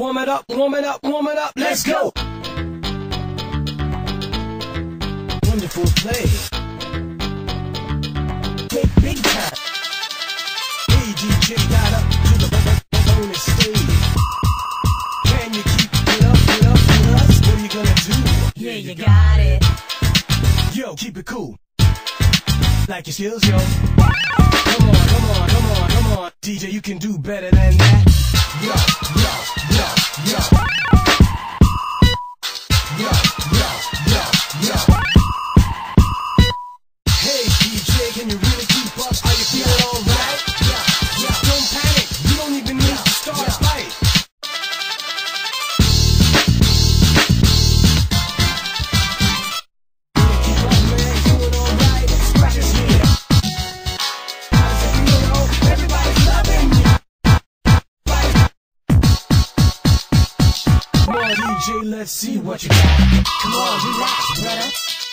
Warm it up, warm it up, warm it up, let's go! Wonderful play. Big, big time. DJ, got up to the bonus stage. Can you keep it up, it up with us? What are you gonna do? Yeah, you got it. Yo, keep it cool. Like your skills, yo. Come on, come on, come on, come on. DJ, you can do better than that. Yo, yo, yo, yo. Yo, DJ, let's see what you got. Come on, relax, brother.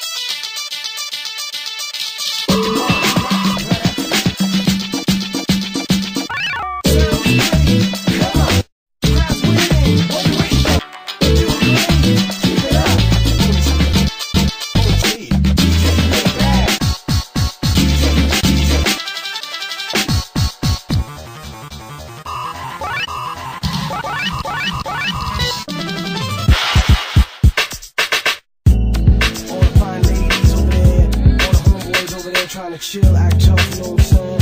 trying to chill, act tough, no time.